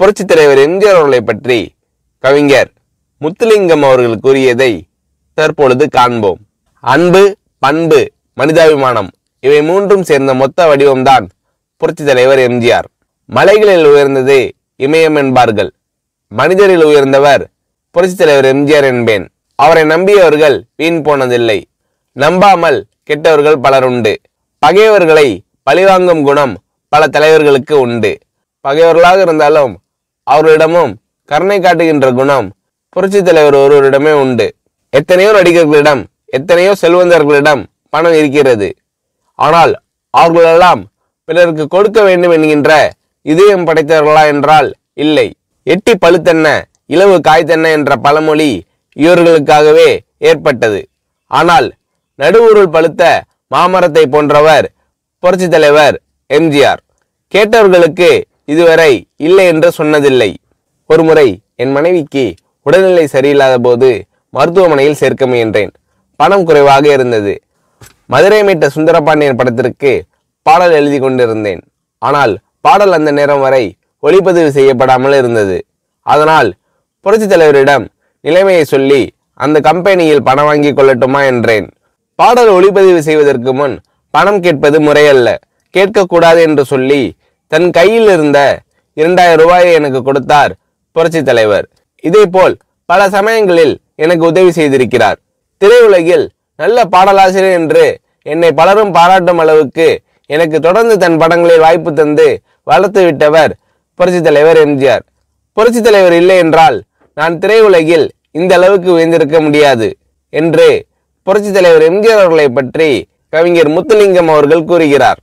புரட்சி தலைவர் எம்ஜிஆர் அவர்களை பற்றி கவிஞர் முத்துலிங்கம் அவர்கள் கூறியதை தற்பொழுது காண்போம். அன்பு பண்பு மனிதாபிமானம் இவை மூன்றும் சேர்ந்த மொத்த வடிவம்தான் புரட்சித் தலைவர் எம்ஜிஆர். மலைகளில் உயர்ந்தது இமயம் என்பார்கள். மனிதரில் உயர்ந்தவர் புரட்சி தலைவர் எம்ஜிஆர் என்பேன். அவரை நம்பியவர்கள் வீண் போனதில்லை. நம்பாமல் கெட்டவர்கள் பலர் உண்டு. பகைவர்களை பழிவாங்கும் குணம் பல தலைவர்களுக்கு உண்டு. பகைவர்களாக இருந்தாலும் அவர்களிடமும் கருணை காட்டுகின்ற குணம் புரட்சி தலைவர் ஒருவரிடமே உண்டு. எத்தனையோ நடிகர்களிடம் எத்தனையோ செல்வந்தர்களிடம் பணம் இருக்கிறது. ஆனால் அவர்களெல்லாம் பிறருக்கு கொடுக்க வேண்டும் என்கின்ற இதயம் படைத்தவர்களா என்றால் இல்லை. எட்டி பழுத்தென்ன இலவு காய்த்தென்ன என்ற பழமொழி இவர்களுக்காகவே ஏற்பட்டது. ஆனால் நடுவூருள் பழுத்த மாமரத்தை போன்றவர் புரட்சி தலைவர் எம்ஜிஆர் கேட்டவர்களுக்கு இதுவரை இல்லை என்று சொன்னதில்லை. ஒருமுறை என் மனைவிக்கு உடல்நிலை சரியில்லாத போது மருத்துவமனையில் சேர்க்க முயன்றேன். பணம் குறைவாக இருந்தது. மதுரை மீட்ட சுந்தரபாண்டியன் படத்திற்கு பாடல் எழுதி கொண்டிருந்தேன். ஆனால் பாடல் அந்த நேரம் வரை ஒளிப்பதிவு செய்யப்படாமல் இருந்தது. அதனால் புரட்சித் தலைவரிடம் நிலைமையை சொல்லி அந்த கம்பெனியில் பணம் வாங்கி கொள்ளட்டுமா என்றேன். பாடல் ஒளிப்பதிவு செய்வதற்கு முன் பணம் கேட்பது முறையல்ல. கேட்கக்கூடாது என்று சொல்லி தன் கையில் இருந்த இரண்டாயிரம் ரூபாயை எனக்கு கொடுத்தார் புரட்சி தலைவர். இதேபோல் பல சமயங்களில் எனக்கு உதவி செய்திருக்கிறார். திரையுலகில் நல்ல பாடலாசிரியர் என்று என்னை பலரும் பாராட்டும் அளவுக்கு எனக்கு தொடர்ந்து தன் படங்களில் வாய்ப்பு தந்து வளர்த்து விட்டவர் புரட்சி தலைவர் எம்ஜிஆர். புரட்சி தலைவர் இல்லை என்றால் நான் திரையுலகில் இந்த அளவுக்கு உயர்ந்திருக்க முடியாது என்று புரட்சி தலைவர் எம்ஜிஆர் அவர்களை பற்றி கவிஞர் முத்துலிங்கம் அவர்கள் கூறுகிறார்.